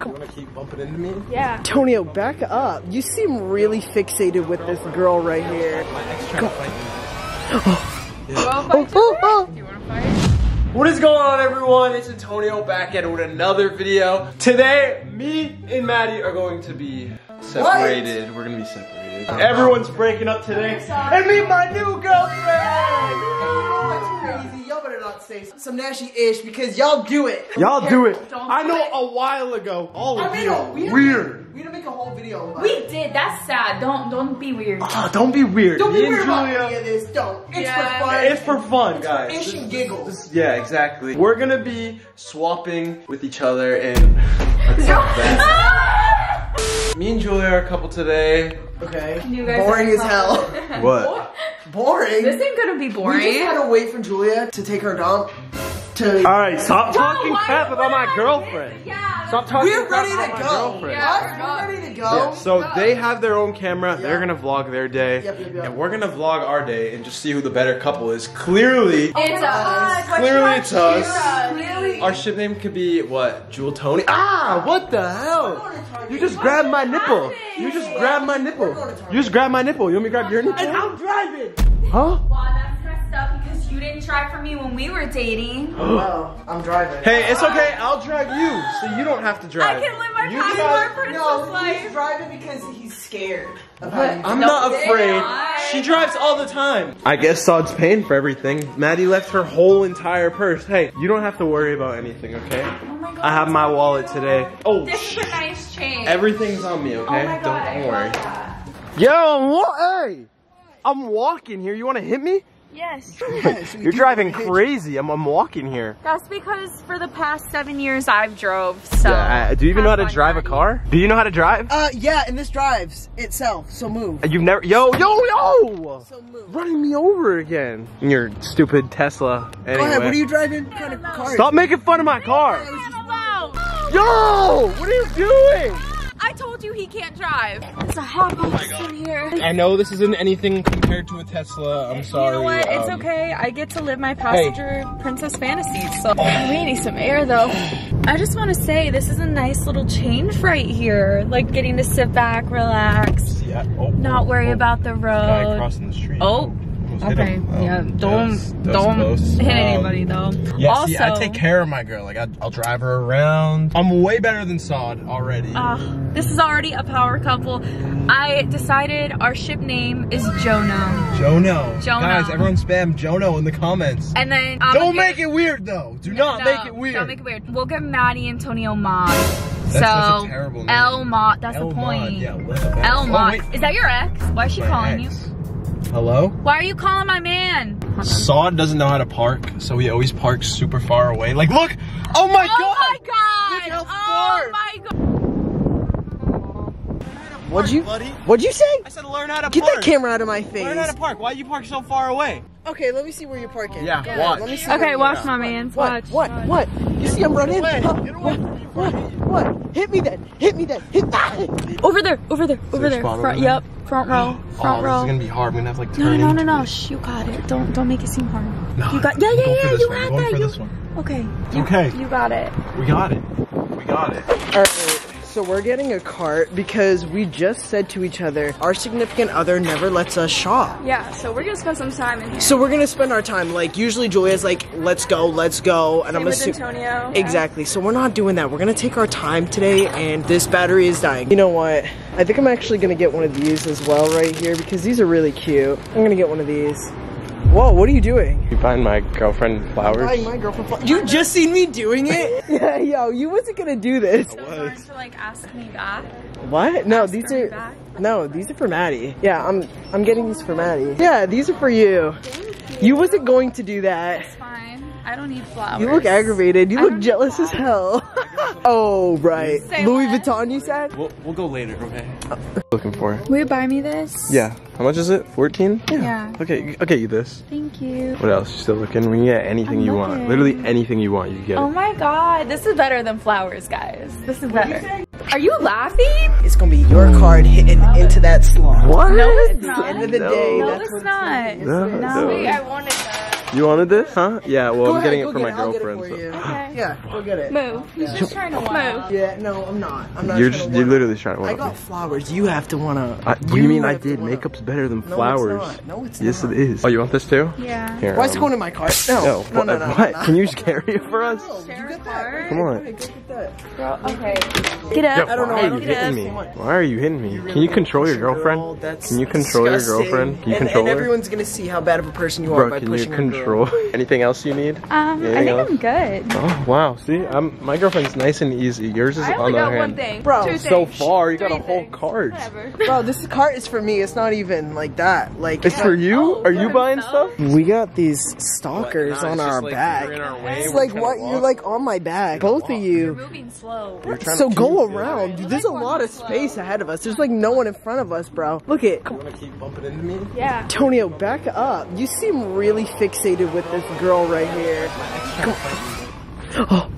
You wanna keep bumping into me? Yeah. Tonio, back up. You seem really fixated with this girl right here. My ex trying to fight me. You wanna fight oh, oh, oh. Do you wanna fight? What is going on everyone? It's Antonio back at it with another video. Today, me and Maddy are going to be separated. We're gonna be separated. Everyone's breaking up today. And meet my new girlfriend! That's crazy. Y'all better not say some nasty ish because y'all do it. Y'all do it. Don't I know it. a while ago. All I of made you. a weird. Weird. We didn't make a whole video about We it. did. That's sad. Don't don't be weird. Ah, don't be weird. Don't be and weird about any of this. Don't. It's Yeah. for fun. It's for fun, guys. Ish This- and giggles. this- yeah, exactly. We're gonna be swapping with each other and that's not bad. Me and Julia are a couple today. Okay. You guys Boring as hell. What? Boring. This ain't gonna be boring. we just boring. had to wait for Julia to take her dump. To. Alright, stop talking why- crap about my girlfriend. Yeah. Stop talking We're crap ready about to my go. girlfriend. Yeah. What? We're ready to go. Yeah, so they have their own camera. They're gonna vlog their day, Yep, yep, yep. and we're gonna vlog our day and just see who the better couple is. Clearly, It's us. Clearly it's us. Clearly. our ship name could be what? Jewel Tony. Ah, what the hell? You just grabbed my nipple. You just grabbed my nipple. You just grabbed my nipple. You want me to grab your nipple? And I'm driving. Huh? Wow, that's messed up because you didn't try for me when we were dating. Oh, Well, I'm driving. Hey, it's okay. I'll drive you, so you don't have to drive. I can live my You passport drive- princess No, he's driving because he's scared of I'm No, not afraid. are. She drives all the time. I guess Saud's paying for everything. Maddy left her whole entire purse. Hey, you don't have to worry about anything, okay? Oh my god. I have my wallet today. Oh, This is a nice change. everything's on me, oh okay? my god, I don't worry. love that. Yo, I'm wa- hey, I'm walking here. You want to hit me? Yes. Yes, You're driving crazy. I'm, I'm walking here. That's because for the past seven years I've drove. So. Yeah, uh, do you even know how to Have fun, drive a car? Do you know how to drive? Uh, yeah, and this drives itself, so move. You've never. Yo, yo, yo! So move. Running me over again. In your stupid Tesla. Anyway. Go ahead, what are you driving? What kind of car? Stop making fun of my car. Yo, what are you doing? I told you he can't drive. It's a hot box in here. I know this isn't anything compared to a Tesla. I'm sorry. You know what? It's um, okay. I get to live my passenger princess fantasy. So we need some air though. I just want to say this is a nice little change right here. Like getting to sit back, relax, Yeah. Oh, not worry oh, about the Guy road. crossing the street. Oh. Okay. Yeah. that Don't don't hit Um, anybody though. Yeah, also, see, I take care of my girl. Like, I, I'll drive her around. I'm way better than Saud already. Uh, this is already a power couple. I decided our ship name is Jono. Jono. Jono. Guys, everyone spam Jono in the comments. And then I'm Don't make it weird, though. Do not No, make it weird. Don't make it weird. We'll give Maddy Antonio Mod. That's so such a terrible name. El Mod. That's El the Mod, point. Yeah, what the heck? El Oh, Is that your ex? Why is she My calling ex. Hello? Why are you calling my man? Saud doesn't know how to park, so he always parks super far away. Like, look! Oh my oh god! my god! Look how oh far. my god! What'd you, buddy? what'd you say? I said learn how to park. Get park. that camera out of my face. Learn how to park. Why you park so far away? Okay, let me see where you're parking. Yeah, Go ahead, watch. Let me see Okay, watch my man. man's. What? Watch. What? What? You see I'm running? away. Huh? Get away. What? What? What? Hit me then. Hit me then. Hit that. Ah! Over there, over there, over there a Front, over there? yep, front row, oh, front this row. is gonna be hard. We're gonna have to like No, turn no, no, into no. it. Shh, you got it. Don't, don't make it seem hard. No, You got. Yeah, yeah, yeah. You one. had that. You. this one. Okay. It's okay. You got it. We got it. We got it. Alright, so we're getting a cart because we just said to each other, our significant other never lets us shop. Yeah. So we're gonna spend some time in here. So we're gonna spend our time, like, usually Julia's like, let's go, let's go, and I'm with assuming. Antonio. Exactly. So we're not doing that. We're gonna take our time today, and this battery is dying. You know what? I think I'm actually gonna get one of these as well right here because these are really cute. I'm gonna get one of these. Whoa, what are you doing? You find my girlfriend flowers? Buying my girlfriend. flowers. You just seen me doing it? yeah, yo, you wasn't gonna do this. So hard to like ask me back. What? No, these are back? no, these are for Maddy. Yeah, I'm I'm getting these for Maddy. Yeah, these are for you. You wasn't going to do that. It's fine. I don't need flowers. You look aggravated. You I look jealous as hell. Oh, right. Say Louis what? Vuitton, you said? We'll, we'll go later, okay? Looking for. Will you buy me this? Yeah. How much is it? 14? Yeah. Okay, I'll get you this. Thank you. What else? You still looking? We can get anything I'm you want. Literally anything you want, you can get Oh it. my god, this is better than flowers, guys. This is better. Are you laughing? It's gonna be your card hitting into that slot. What? No, it's At the not. end of the No. day, No, that's it's not. No, No, no. wait, I wanted that. You wanted this, huh? Yeah, well, Go I'm getting go it for get my I'll get it girlfriend. for so- you. Okay. Yeah, go get it. Move. He's just trying to move. Yeah, no, I'm not. I'm not. You're trying just, you're literally trying to I one got up flowers. You have to wanna. I, what do you mean I did? Makeup's better than flowers. No, it's flowers. not. No, it's yes, not. it is. Oh, you want this too? Yeah. Here. Why is it going in my car? No, No, no, no, no. what? no. Can you just carry it for us? No, Share you get that. Come on. Go get that. Girl, okay. Get up. I don't know, Why I are you hitting me? Why are you hitting me? Can you control your girlfriend? Can you control your girlfriend? Can you and, control and her? everyone's gonna see how bad of a person you are by pushing a control? Girl. Anything else you need? Um, I think else? I'm good. Oh wow! See, I'm my girlfriend's nice and easy. Yours is I on only the got other one hand. thing. Bro, Two So things. far, you got a whole things. cart. Whatever. Bro, this cart is for me. It's not even like that. Like It's for you? Oh, Are you buying himself? stuff? We got these stalkers Nah, on our just like back. our way, It's like what you're like on my back. Both of You're moving slow. You're trying So go around. Dude, there's a lot of space ahead of us. There's like no one in front of us, bro. Look at You wanna keep bumping into me? Yeah. Tonio, back up. You seem really fixated with this girl right here. You oh.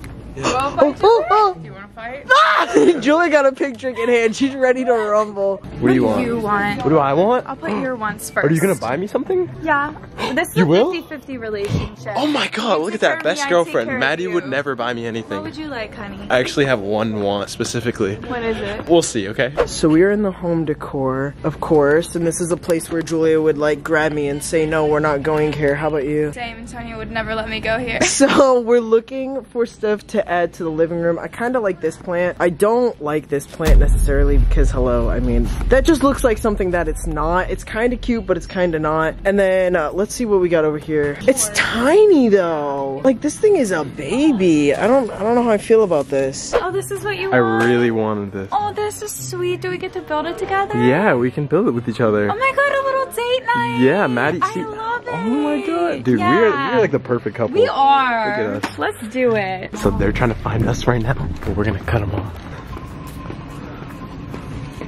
Wanna oh, fight? Oh, oh, Do you wanna fight? oh. Julie got a pink drink in hand. She's ready to rumble. What do you want? You want? What do I want? I'll put your wants first. Are you gonna buy me something? Yeah. This is You a will? 50-50 relationship. Oh my god, look at that. take care of me, Best girlfriend. Maddy would never buy me anything. What would you like, honey? I actually have one want specifically. What is it? We'll see, okay? So we are in the home decor, of course, and this is a place where Julia would like grab me and say, "No, we're not going here." How about you? Same, Antonio would never let me go here. So we're looking for stuff to add to the living room. I kind of like this plant. I don't like this plant necessarily because, hello, I mean, that just looks like something that it's not. It's kind of cute, but it's kind of not. And then uh, let's see what we got over here. It's tiny though. Like this thing is a baby. I don't, I don't know how I feel about this. Oh, this is what you want. I want? really wanted this. Oh, this is sweet. Do we get to build it together? Yeah, we can build it with each other. Oh my god, a little date night. Yeah, Maddy, I love it. Oh my god. Dude, yeah. we're, we're like the perfect couple. We are. Look at us. Let's do it. So they're trying to find us right now, but we're gonna cut them off.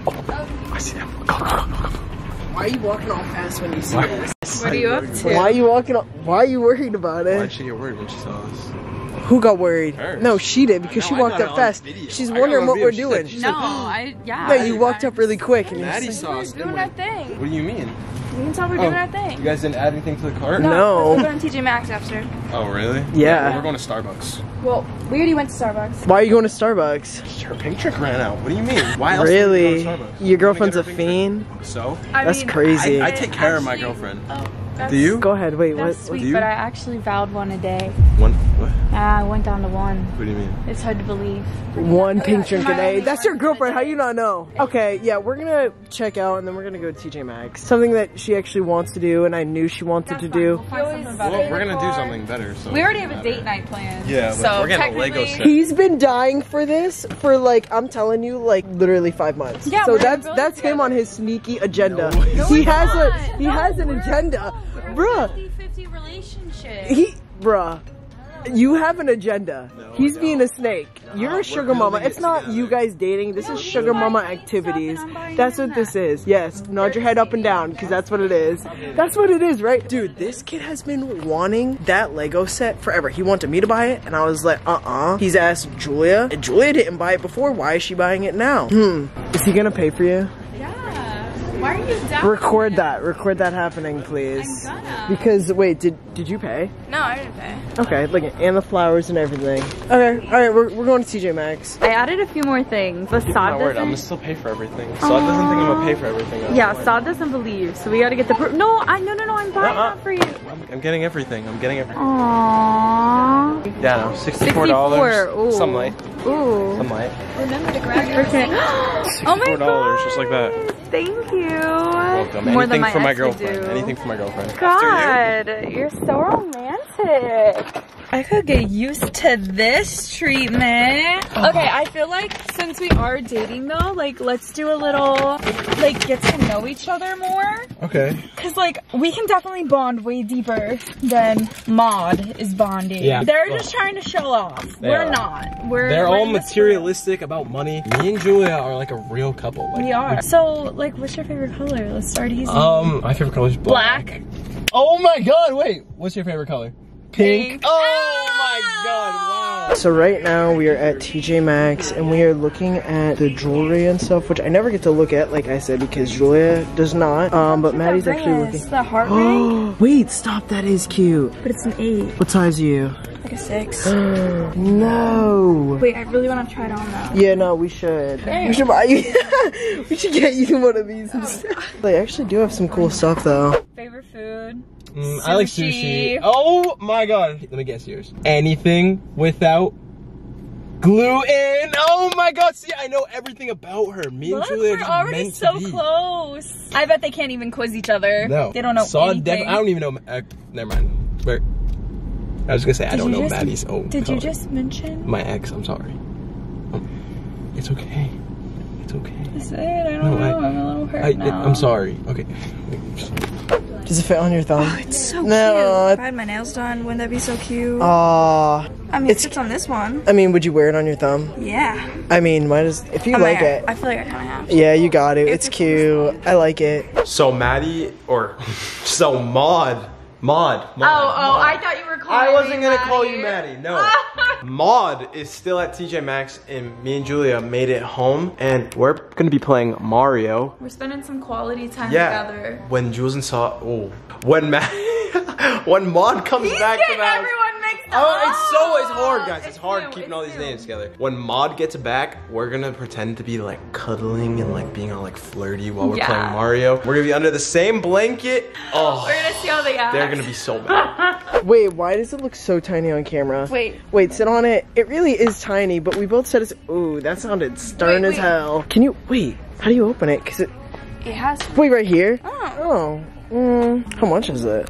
Oh, I see them. Go, go, go, go, go. Why are you walking all fast when you see us? What are you up to? Why are you walking? All, why are you worried about it? Why'd she get worried when she saw us? Who got worried? Her. No, she did because she No, I walked up fast. video. She's wondering what we're She doing. said- No, I yeah. No, you walked up really quick and you're Maddy just saw We're us. doing our thing. What do you mean? You can tell we're doing Oh. our You guys didn't add anything to the cart? No. We're going to TJ Maxx after. Oh, really? Yeah. We're going to Starbucks. Well, we already went to Starbucks. Why are you going to Starbucks? Her pink drink ran out. What do you mean? Why else would we Really? go to Starbucks? Your girlfriend's a gonna get her pink fiend? So? I That's mean, crazy. I, I take care of my girlfriend. Oh, Do you? Go ahead. Wait. What? That's what- sweet, do you? but I actually vowed one a day. One? What? Ah, I went down to one. What do you mean? It's hard to believe. One pink drink a day. That's your girlfriend. How today. you not know? Okay. Yeah. We're gonna check out and then we're gonna go to TJ Maxx. Something that she actually wants to do and I knew she wanted That's to fine. do. We'll find something better. Well, we're gonna do something better. So We already have a date night planned. Yeah, so we're getting a Lego set. He's been dying for this for like I'm telling you, like literally five months. Yeah, so we're that's really that's him on his sneaky agenda. No, he it's has a he No, has an agenda, no, bruh. 50-50 relationship. He, bruh. You have an agenda. No, He's I being a snake. You're a sugar mama. building it It's not together. you guys dating. This No, is sugar mama activities. and I'm buying That's him what this is. Yes, nod your head up and down because that's what it is. That's what it is, right? Dude, this kid has been wanting that Lego set forever. He wanted me to buy it, and I was like, uh-uh. He's asked Julia, and Julia didn't buy it before. Why is she buying it now? Hmm. Is he gonna pay for you? Yeah. Why are you down? Record that. Record that happening, please. I'm gonna. Because wait, did did you pay? No, I didn't pay. Okay, look at and the flowers and everything. Okay, all right, we're, we're going to TJ Maxx. I added a few more things. But My Saud word, I'm gonna still pay for everything. So I doesn't think I'm gonna pay for everything. else. Yeah, Saud doesn't believe, so we gotta get the. Pro- no, I no no no. I'm buying Uh-uh. that for you. I'm, I'm getting everything. I'm getting everything. Aww. Yeah, no, sixty-four dollars. Ooh. Some light, Ooh. some light. Remember to grab your receipt. oh my $64, god. just like that. Thank you. Welcome. More Anything than my for my girlfriend. Anything for my girlfriend. God, you're so romantic. I could get used to this treatment. Okay, I feel like since we are dating though, like let's do a little, like get to know each other more. Okay. Cause like we can definitely bond way deeper than Maud is bonding. Yeah. They're Well, just trying to show off. they We're are. not. We're They're we're all materialistic about money. Me and Julia are like a real couple. Like. We are. So like, what's your favorite color? Let's start easy. Um, my favorite color is black. Black. Oh my god, wait. What's your favorite color? Pink. Oh my god, wow. So right now we are at TJ Maxx and we are looking at the jewelry and stuff, which I never get to look at, like I said, because Julia does not. Um, but Maddy's actually looking. The heart ring, Wait, stop! That is cute. but it's an eight, What size are you? like a six. no. Wait, I really want to try it on though. Yeah, no, we should. We should buy you. we should get you one of these instead. They actually do have some cool stuff though. Favorite food? Mm, I like Sushi. Oh my god. Let me guess yours. Anything without gluten. Oh my god. See, I know everything about her. Me and Julia are we're already so close. I bet they can't even quiz each other. No. They don't know Saw anything. I don't even know. Uh, never mind. Where? I was gonna say I don't know just- Maddy's own. Did you just mention? My ex. I'm sorry. Um, it's okay. It's okay. Is it? I don't No, know. I- am a little hurt I, now. I'm sorry. Okay. Does it fit on your thumb? Oh, it's so No, cute. it- If I had my nails done, wouldn't that be so cute? Aw. I mean, it it's- fits on this one. I mean, would you wear it on your thumb? Yeah. I mean, might as if you I, mean, like I, it. I feel like I kind of have. to. Yeah, you got it. It's it's cute. I like it. So Maddy, or so Maud, Maud. Maud Oh, oh, I thought you were calling I wasn't me gonna call you Maddy. Maddy. No. Maud is still at TJ Maxx, and me and Julia made it home, and we're gonna be playing Mario. We're spending some quality time Yeah. together. When Jules and Saud, oh, when Matt, when Maud comes He's back getting from house. everyone mixed up. Oh, it's so it's hard, guys. It's, It's hard new, keeping it's all these new. names together. When Mod gets back, we're gonna pretend to be like cuddling and like being all like flirty while we're Yeah. playing Mario. We're gonna be under the same blanket. Oh, We're gonna see how they act. they're gonna be so mad. Wait, why does it look so tiny on camera? Wait. Wait, sit on it. It really is tiny, but we both said it's. Ooh, that sounded stern Wait, as wait. hell. Can you wait? How do you open it? Cause it. It has Wait, right here. oh, Oh. Mm, how much is it?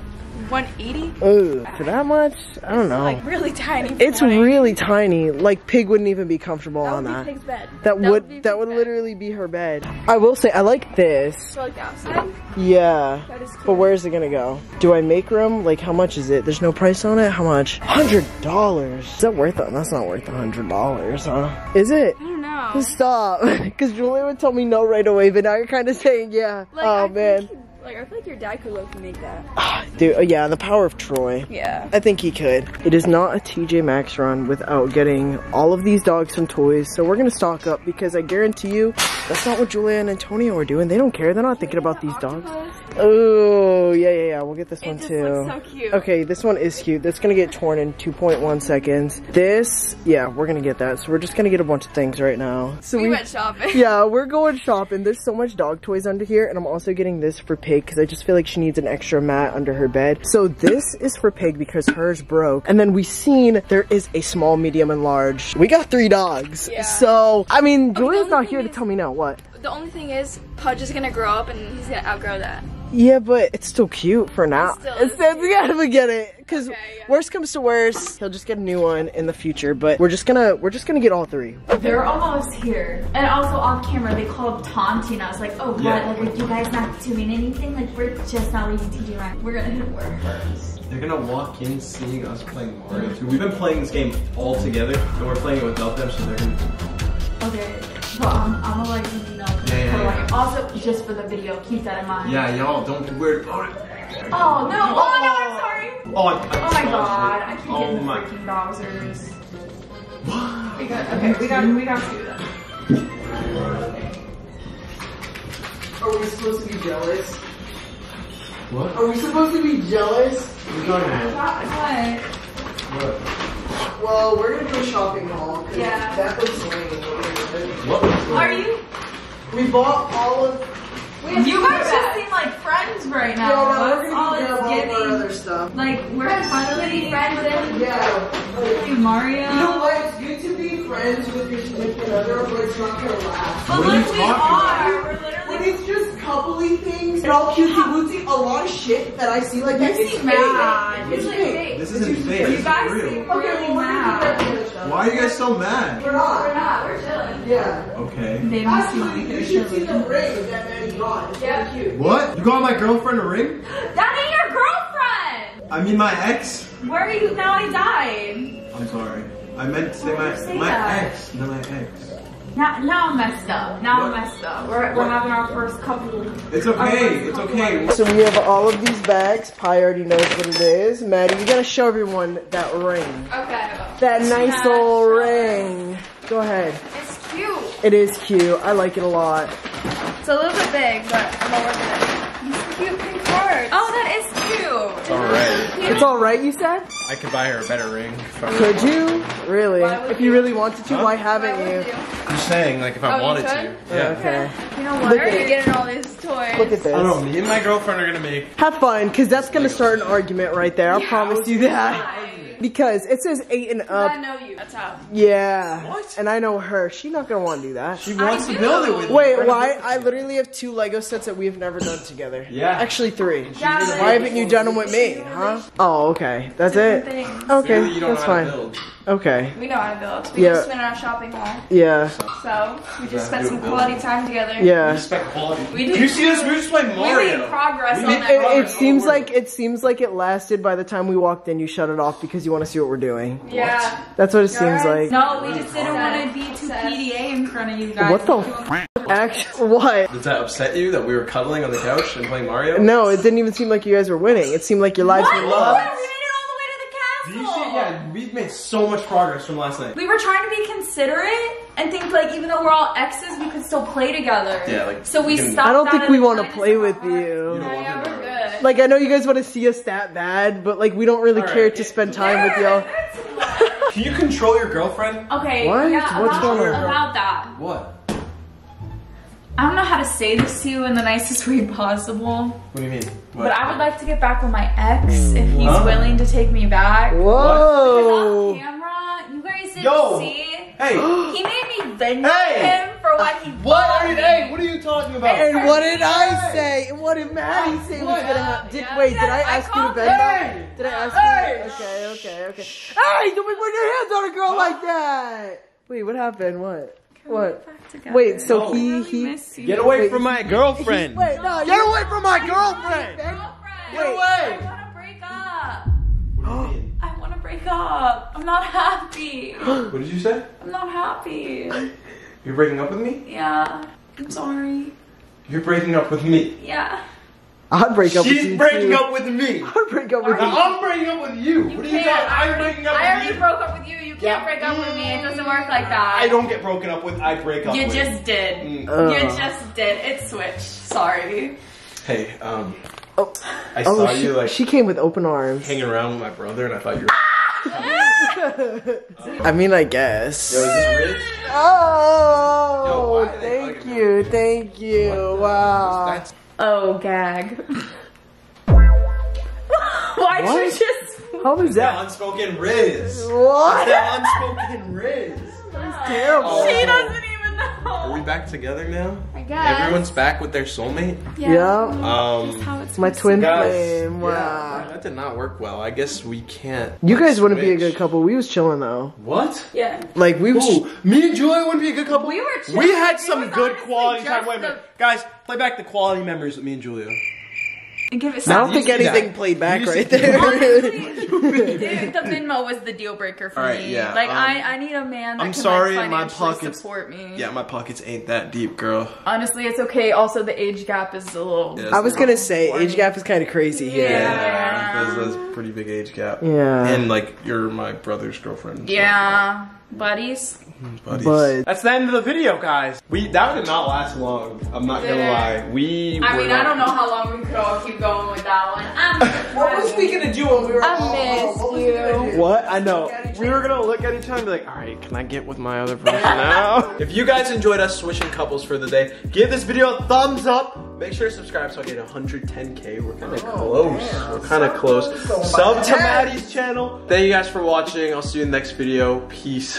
180. Ooh, for that much? I don't know. Like really tiny. It's really tiny. Like Pig wouldn't even be comfortable That on that. Pig's bed. That, That would, would that would bed. literally be her bed. I will say I like this. So like the outside. Yeah. Is. But where's it gonna go? Do I make room? Like how much is it? There's no price on it? How much? Hundred dollars. Is that worth it? That's not worth a hundred dollars, huh? Is it? I don't know. Stop. Cause Julia would tell me no right away, but now you're kinda saying yeah. Like, oh I man. Like I feel like your dad could look make that. Dude, oh, yeah, the power of Troy. Yeah. I think he could. It is not a TJ Maxx run without getting all of these dogs some toys. So we're gonna stock up because I guarantee you that's not what Julia and Antonio are doing. They don't care. They're not thinking about these dogs. Oh, yeah, yeah, yeah. We'll get this one just too. looks so cute. Okay, this one is cute. That's gonna get torn in 2.1 seconds. This, yeah, we're gonna get that. So we're just gonna get a bunch of things right now. So We went shopping. yeah, we're going shopping. There's so much dog toys under here, and I'm also getting this for Pig because I just feel like she needs an extra mat under her bed. So this is for Pig because hers broke. And then we seen there is a small, medium, and large. We got three dogs. Yeah. So, I mean, Julia's not here to tell me no. What? The only thing is, Pudge is gonna grow up and he's gonna outgrow that. Yeah, but it's still cute for now. still It's is still, we gotta get it. Cause Okay, yeah. worst comes to worst, he'll just get a new one in the future. But we're just gonna, we're just gonna get all three. They're almost here. And also off camera, they called taunting was like, oh, what? Yeah. Like, are you guys not doing anything? Like, we're just not leaving TJ Maxx. We're gonna hit work. They're gonna walk in seeing us playing Mario 2. We've been playing this game all together, and we're playing it without them, so they're gonna. Okay. Well, I'm, I'm gonna let you know. Yeah, yeah, for yeah. like- Also, just for the video, keep that in mind. Yeah, y'all don't be weird about it. Oh, no. Oh, no, I'm oh. sorry. Oh, I, I Oh my god. I keep Oh getting the my. freaking Bowsers. We got, okay, we got, we got two then. Are we supposed to be jealous? What? Are we supposed to be jealous? What are you talking about? What? What? Well, we're gonna do a shopping haul. 'cause Yeah. That looks lame. What? Are you? We bought all of. You guys just seem like friends right now. Yeah, no, we're gonna grab all of our other stuff. Like, we're finally friends and Yeah. playing Mario. You know what? It's good to be friends with your significant other, but it's not gonna last. But What are look, we talking about? are. We're When literally. it's just coupley things and all cutesy wootsy, a lot of shit that I see like that You is seem fake. mad. It's It's fake. fake. This isn't fake. You guys is real. seem Okay, really well, mad. do that other stuff. Why are you guys so mad? We're not. We're not. We're chilling. Yeah. Okay. They don't Actually, like you should see the ring that Maddy got. It's Yeah. really cute. What? You got my girlfriend a ring? That ain't your girlfriend. I mean my ex. Where are you now? I died. I'm sorry. I meant to say Why my say my that? ex. No, my ex. Now, now I'm messed up. Now I'm messed up. We're, we're having our first couple. It's okay. It's okay. of- So we have all of these bags. Pi already knows what it is. Maddy, you gotta show everyone that ring. Okay. That nice little ring. Go ahead. It's cute. It is cute. I like it a lot. It's a little bit big, but I'm gonna work it. Cute. Alright. It's alright, you said? I could buy her a better ring. If I Could you? Really? If you you? really wanted to, Huh? why haven't Why would you? I'm just saying, like, if I Oh, wanted to. Yeah. Okay. You know Look what? Are at you it. getting all these toys? Look at this. I don't know, me and my girlfriend are gonna make. Have fun, because that's going to start an argument right there. I promise you that. Because it says eight and up. I know you. That's how. Yeah. What? And I know her. She's not going to want to do that. She wants to do. build it with me. Wait, We're why? build it I literally have two Lego sets that we've never done together. Yeah. Actually, three. Yeah, Why haven't you done them with me, huh? Oh, okay. That's it? Things. Okay, you don't that's know how to fine. Build. Okay. We know how to build. We Yeah. just spent in our shopping mall. Yeah. So we just spent some quality time together. Yeah. Respect quality. We Do did. you see this? We were just playing We made progress We on that. It, it seems like it seems like it lasted by the time we walked in. You shut it off because you want to see what we're doing. Yeah. That's what it seems like. No, we just didn't want to be too PDA in front of you guys. What the f- Actually, what? Did that upset you that we were cuddling on the couch and playing Mario? No, it didn't even seem like you guys were winning. It seemed like your lives were What? loved. We made it all the way to the Do castle. you see? Yeah, we've made so much progress from last night. We were trying to be considerate and think like even though we're all exes, we could still play together. Yeah, like, so we we can- stopped. I don't think we want to play with. You you. don't Yeah, want yeah, we're know. good. Like I know you guys want to see us that bad, but like we don't really Alright, care to spend time with y'all. Can you control your girlfriend? Okay. What? Yeah. What's about, going on? about that? What? I don't know how to say this to you in the nicest way possible, What do you mean? What? but I would like to get back with my ex if he's hmm. Huh? willing to take me back. Because Whoa! camera, you guys didn't Yo. see. Hey! He made me vent Hey. him for what he what bought are you? me. Hey, what are you talking about? And what did I say? And what did Maddy say was gonna happen? Did, Yeah, wait, did I I ask you to called bend her. that? Did I ask Hey. you? Okay, okay, okay. Hey, don't be putting your hands on a girl like that. Wait, what happened? What? What? Back together. Wait, so No. he I he. Get away Wait, from my girlfriend. Wait, no, Get away from my girlfriend. Girlfriend. Get away. I want to break up. What do you mean? I want to break up. I'm not happy. What did you say? I'm not happy. You're breaking up with me? Yeah. I'm sorry. You're breaking up with me. Yeah. I'd break up with She's you breaking too. up with me. I'd break up with Now you. I'm breaking up with you. what are you can't. talking? I I'm breaking up with me. I with already broke up with you. You can't Yeah. break up with me. It doesn't work like that. I don't get broken up with. I break up You with. just did. Mm. Ugh. You just did. It switched. Sorry. Hey, um, Oh. I Oh, saw she, you like she came with open arms. hanging around with my brother, and I thought you were. I mean, I guess. Yo, is this Riz? Yo, Oh, why thank you, thank you. Wow. That's Oh, gag. Why'd What? you just. How was that that? unspoken Riz. What? That unspoken Riz. Terrible. She doesn't even know. Are we back together now? I guess. Everyone's back with their soulmate. Yeah. Um, How it's My twin guys, flame. yeah, Wow. that did not work well. I guess we can't. You guys wouldn't be a good couple. We was chilling though. What? Yeah. Like we was. Ooh, me and Julia wouldn't be a good couple. We were We had some was good quality time. just Wait a minute, guys. Play back the quality memories with me and Julia. Give it I don't think anything that. played back You right see- there. Dude, the Venmo was the deal breaker for Alright, me. yeah, like um, I, I need a man that I'm can sorry, like, my pockets- support me. Yeah, my pockets ain't that deep, girl. Honestly, it's okay. Also, the age gap is a little. Yeah, I was gonna say age gap is kind of crazy here. Yeah. That's, that's a pretty big age gap. Yeah. And like, you're my brother's girlfriend. so- Yeah, buddies. buddies. But- that's the end of the video, guys. We that did not last long. I'm not gonna lie. We. I were mean, I don't know how long we could all keep going with that one. I'm What was we gonna do when we were? I miss you. What? I know. We were gonna look at each other and be like, alright, can I get with my other person now? if you guys enjoyed us switching couples for the day, give this video a thumbs up. Make sure to subscribe so I get 110k. We're kinda oh, close. We're kinda close. Sub to Maddy's channel. Thank you guys for watching. I'll see you in the next video. Peace.